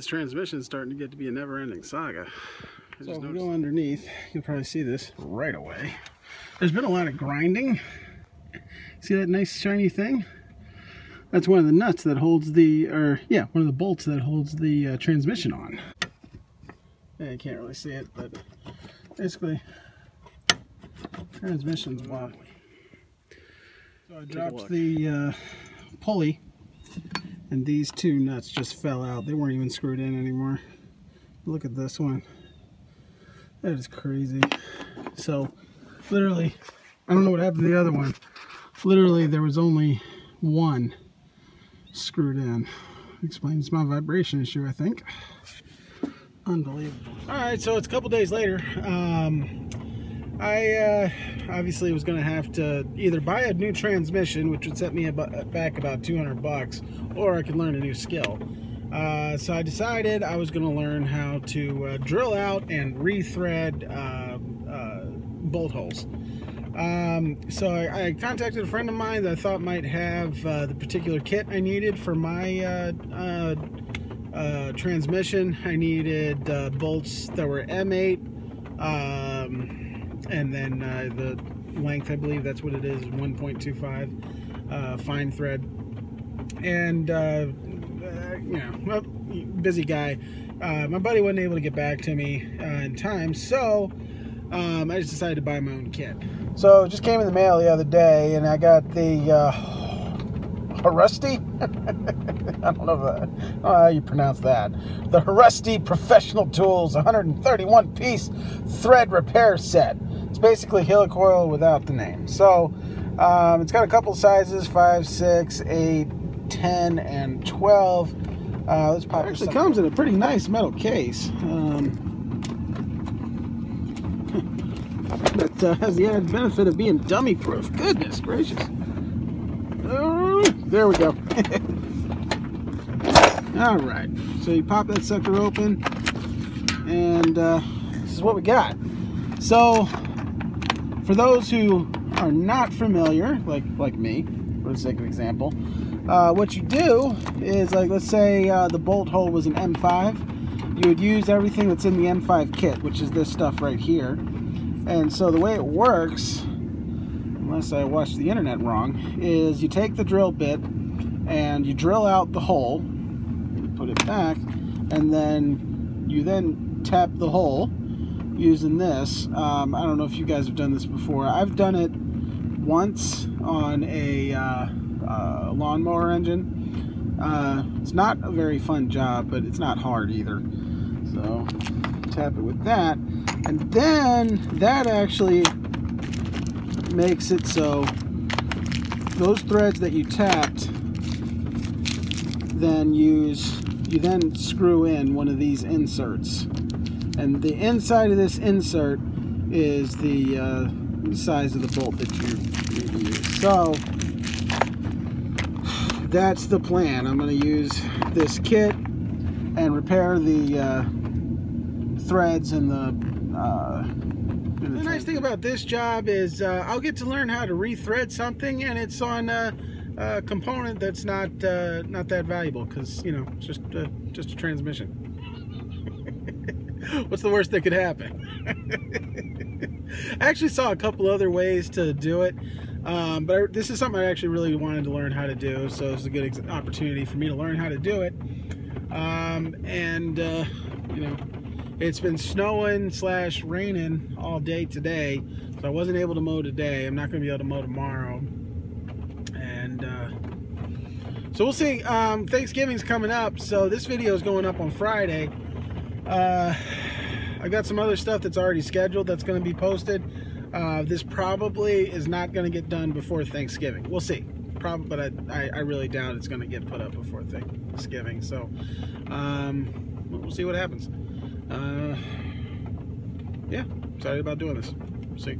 This transmission is starting to get to be a never-ending saga. I So if we go underneath, you'll probably see this right away. There's been a lot of grinding. See that nice shiny thing? That's one of the nuts that holds the, or yeah, one of the bolts that holds the uh, transmission on. Yeah, you can't really see it, but basically, transmission's wobbly. So I dropped the uh, pulley, and these two nuts just fell out. They weren't even screwed in anymore. Look at this one. That is crazy. So, literally, I don't know what happened to the other one. Literally, there was only one screwed in. Explains my vibration issue, I think. Unbelievable. All right, so it's a couple days later. Um, I uh, obviously was going to have to either buy a new transmission, which would set me about, back about 200 bucks, or I could learn a new skill. Uh, so I decided I was going to learn how to uh, drill out and rethread uh, uh, bolt holes. Um, so I, I contacted a friend of mine that I thought might have uh, the particular kit I needed for my uh, uh, uh, transmission. I needed uh, bolts that were M8, um, and then uh, the length, I believe that's what it is, 1.25 uh, fine thread. And, uh, uh, you know, busy guy. Uh, my buddy wasn't able to get back to me in time, so um, I just decided to buy my own kit. So it just came in the mail the other day, and I got the uh, Harusty. I don't know oh, how you pronounce that. The Harusty Professional Tools 131 piece thread repair set. It's basically helicoil without the name. So um, it's got a couple sizes 5, 6, 8, 10, and 12. Uh, let's pop it actually comes in a pretty nice metal case. Um, that uh, has the added benefit of being dummy proof. Goodness gracious. Oh, there we go. All right, so you pop that sucker open, and uh, this is what we got. So, for those who are not familiar, like like me, for the sake of example, uh, what you do is like let's say uh, the bolt hole was an M5, you would use everything that's in the M5 kit, which is this stuff right here. And so the way it works, unless I watched the internet wrong, is you take the drill bit and you drill out the hole, put it back, and then you then tap the hole using this. Um, I don't know if you guys have done this before. I've done it once on a uh, uh, lawnmower engine. Uh, it's not a very fun job, but it's not hard either. So tap it with that, and then that actually makes it so those threads that you tapped then use you then screw in one of these inserts and the inside of this insert is the uh, size of the bolt that you need to use so that's the plan. I'm going to use this kit and repair the uh, threads and the uh, the nice thing about this job is uh, I'll get to learn how to rethread something, and it's on a, a component that's not uh, not that valuable because you know it's just uh, just a transmission. What's the worst that could happen? I actually saw a couple other ways to do it, um, but I, this is something I actually really wanted to learn how to do. So it's a good opportunity for me to learn how to do it. Um, and uh, you know, it's been snowing slash raining all day today, so I wasn't able to mow today. I'm not going to be able to mow tomorrow, and uh, so we'll see. Um, Thanksgiving's coming up, so this video is going up on Friday. Uh, I got some other stuff that's already scheduled that's going to be posted. Uh, this probably is not going to get done before Thanksgiving. We'll see. Probably, but I, I, I really doubt it's going to get put up before Thanksgiving. So um, we'll see what happens. Uh, yeah, excited about doing this. See.